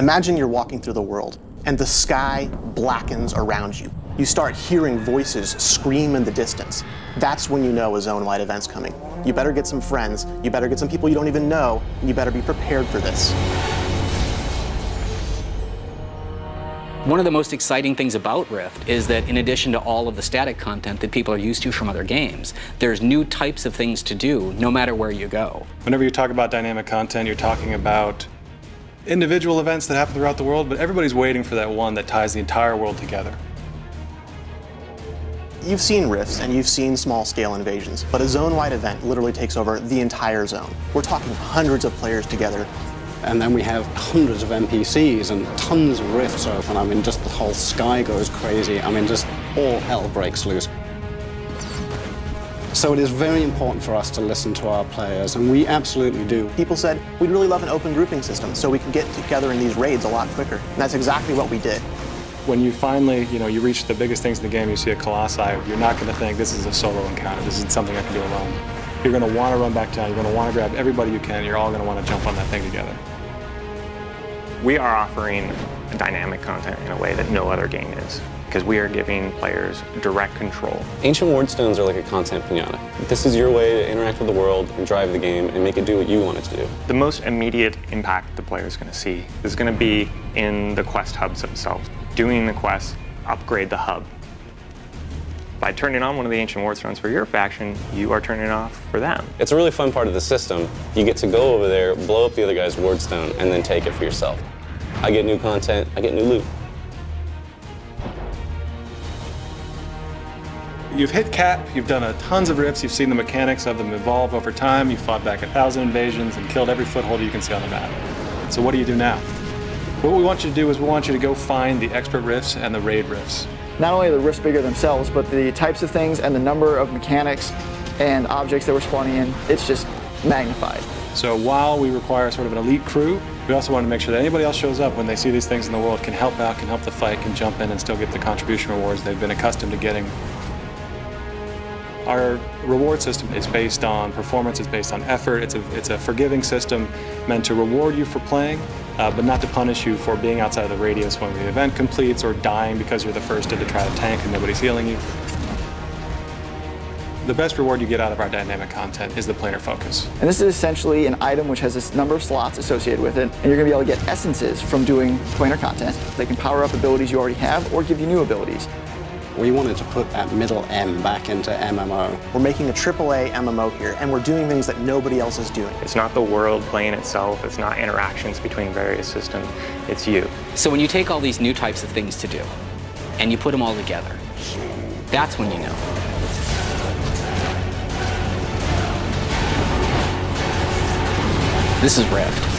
Imagine you're walking through the world and the sky blackens around you. You start hearing voices scream in the distance. That's when you know a zone-wide event's coming. You better get some friends, you better get some people you don't even know, and you better be prepared for this. One of the most exciting things about Rift is that in addition to all of the static content that people are used to from other games, there's new types of things to do no matter where you go. Whenever you talk about dynamic content, you're talking about individual events that happen throughout the world, but everybody's waiting for that one that ties the entire world together. You've seen rifts and you've seen small scale invasions, but a zone-wide event literally takes over the entire zone. We're talking hundreds of players together and then we have hundreds of NPCs and tons of rifts open. I mean, just the whole sky goes crazy. I mean, just all hell breaks loose. So it is very important for us to listen to our players, and we absolutely do. People said, we'd really love an open grouping system so we can get together in these raids a lot quicker. And that's exactly what we did. When you finally, you know, you reach the biggest things in the game, you see a Colossi, you're not going to think this is a solo encounter, this is something I can do alone. You're going to want to run back down, you're going to want to grab everybody you can, you're all going to want to jump on that thing together. We are offering dynamic content in a way that no other game is because we are giving players direct control. Ancient Wardstones are like a content pinata. This is your way to interact with the world and drive the game and make it do what you want it to do. The most immediate impact the player is going to see is going to be in the quest hubs themselves. Doing the quest, upgrade the hub. By turning on one of the Ancient Wardstones for your faction, you are turning off for them. It's a really fun part of the system. You get to go over there, blow up the other guy's Wardstone, and then take it for yourself. I get new content, I get new loot. You've hit cap, you've done a tons of rifts, you've seen the mechanics of them evolve over time, you've fought back a thousand invasions and killed every foothold you can see on the map. So what do you do now? What we want you to do is we want you to go find the expert rifts and the raid rifts. Not only are the rifts bigger themselves, but the types of things and the number of mechanics and objects that we're spawning in, it's just magnified. So while we require sort of an elite crew, we also want to make sure that anybody else shows up when they see these things in the world can help out, can help the fight, can jump in and still get the contribution rewards they've been accustomed to getting. Our reward system is based on performance, it's based on effort, it's a, it's a forgiving system meant to reward you for playing, uh, but not to punish you for being outside of the radius when the event completes or dying because you're the first to try to tank and nobody's healing you. The best reward you get out of our dynamic content is the planar focus. And this is essentially an item which has this number of slots associated with it, and you're going to be able to get essences from doing planar content. They can power up abilities you already have or give you new abilities. We wanted to put that middle M back into MMO. We're making a AAA MMO here, and we're doing things that nobody else is doing. It's not the world playing itself, it's not interactions between various systems, it's you. So when you take all these new types of things to do, and you put them all together, that's when you know. This is Rift.